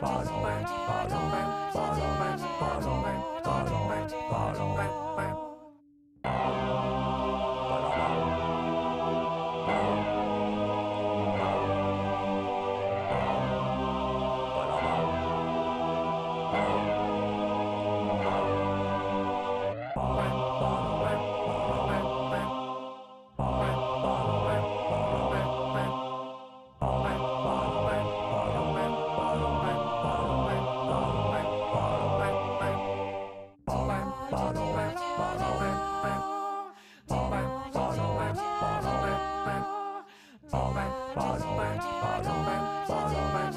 bottle, bottle, bottle. bottom, bottom, bottom.